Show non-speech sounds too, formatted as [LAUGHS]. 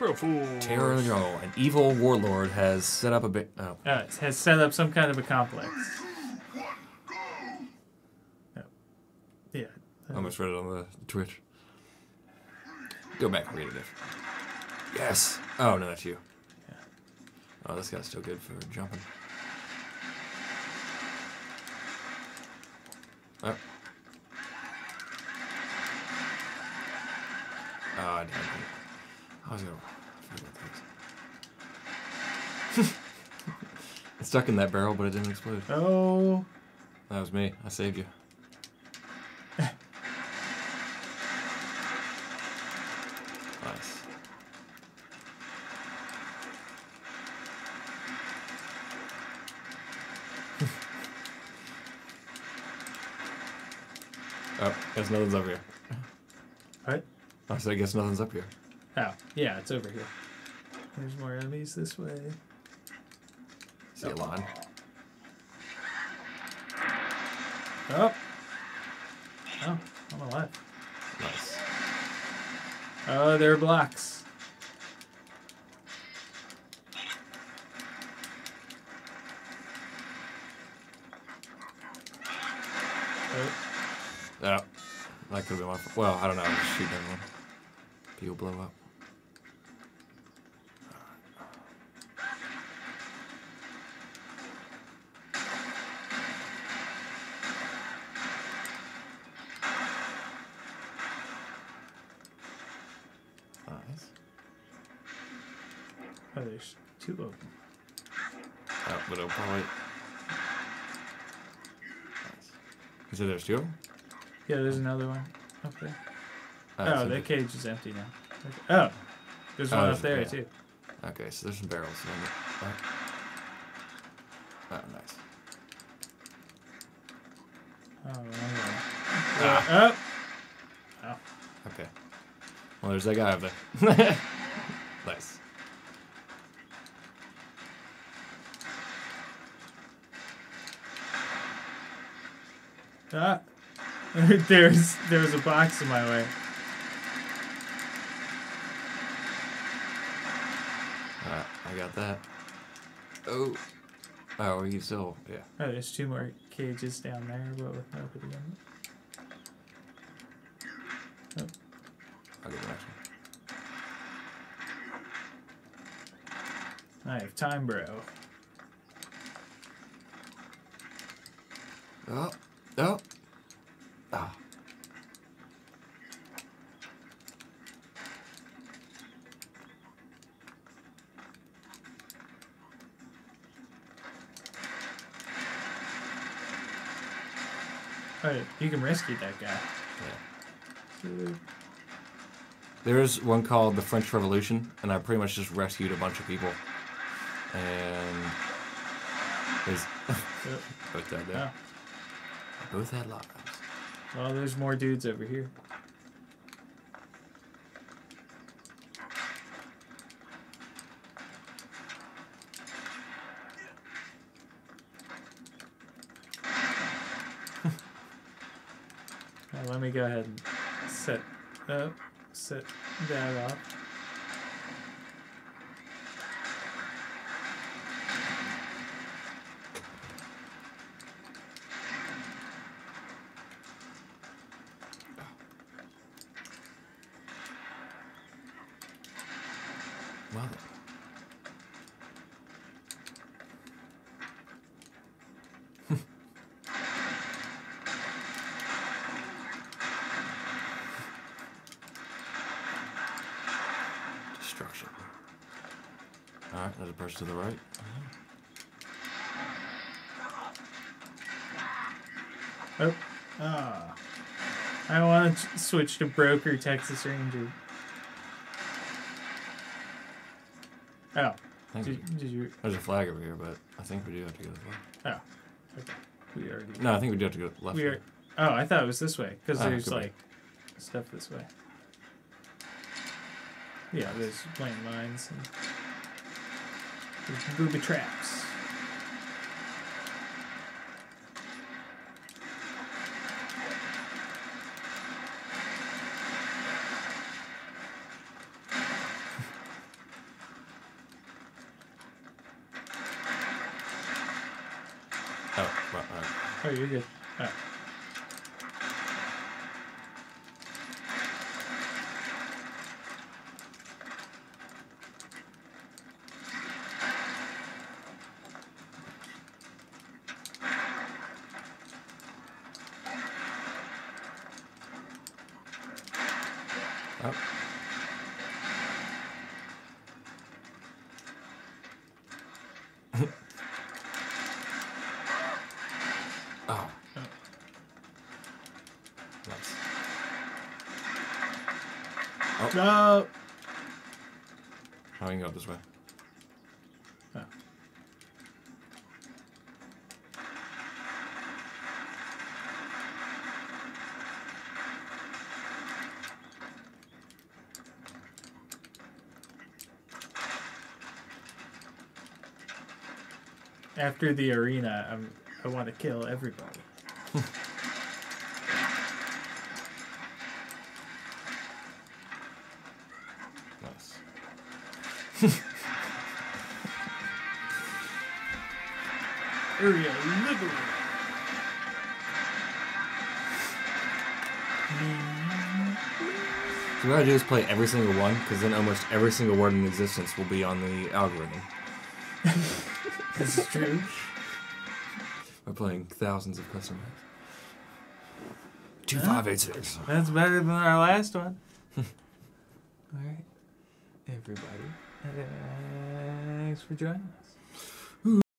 Broforce. Terror in the jungle. An evil warlord has set up a bit. Oh, Uh, has set up some kind of a complex. Oh. Yeah. I almost read it on the Twitch. Go back and read it. If... Yes. Oh no, that's you. Yeah. Oh, this guy's still good for jumping. Oh. Oh, didn't. I was gonna. I forgot things. it's stuck in that barrel, but it didn't explode. Oh. That was me. I saved you. nice. [LAUGHS] oh, guess nothing's up here. What? I said, I guess nothing's up here. Oh, yeah, it's over here. There's more enemies this way. See a line. Oh. Oh, I'm alive. Nice. Oh, there are blocks. Oh, Yeah. That could have been my. Well, I don't know. I'm just shooting everyone. People blow up. Oh, there's two of them. Oh, but it'll probably. Nice. You said there's two of them? Yeah, there's another one up there. Oh, Oh, so that cage is empty now. Oh, there's Oh, one there's- up there too. Okay, so there's some barrels. Right. Oh, nice. Oh, okay. Ah. Oh, oh. Okay. Well, there's that guy up there. [LAUGHS] nice. Ah. [LAUGHS] there's there's a box in my way. Alright, I got that. Oh. Oh, are you still? Yeah. Oh, there's two more cages down there, but with nobody in them. I'll get the next one. I have time, bro. Oh. Oh. Ah. Oh, you can rescue that guy. Yeah. There's one called the French Revolution, and I pretty much just rescued a bunch of people. And there's [LAUGHS] both died there. Both had lives. well, there's more dudes over here. Let me go ahead and set up, set that up. Well, destruction. Alright, there's a person to the right. Oh, ah. I want to switch to broker Texas Ranger. Oh, I think did, did you? there's a flag over here, but I think we do have to go to the flag. Oh, okay. We already. No, I think we do have to go left. We are. Oh, I thought it was this way because Ah, there's could be. like stuff this way yeah, there's landmines and there's booby traps. [LAUGHS] oh, well, uh, oh, you're good. Oh. Oh. oh. Oh. Nice. No. Oh. oh, we can go this way. Oh. After the arena, I'm, I want to kill everybody. Nice. [LAUGHS] Area liberated. So what I do is play every single one, because then almost every single word in existence will be on the algorithm. [LAUGHS] This is true. We're playing thousands of customers. Two five eight six. That's better than our last one. [LAUGHS] Alright, everybody. Uh, thanks for joining us.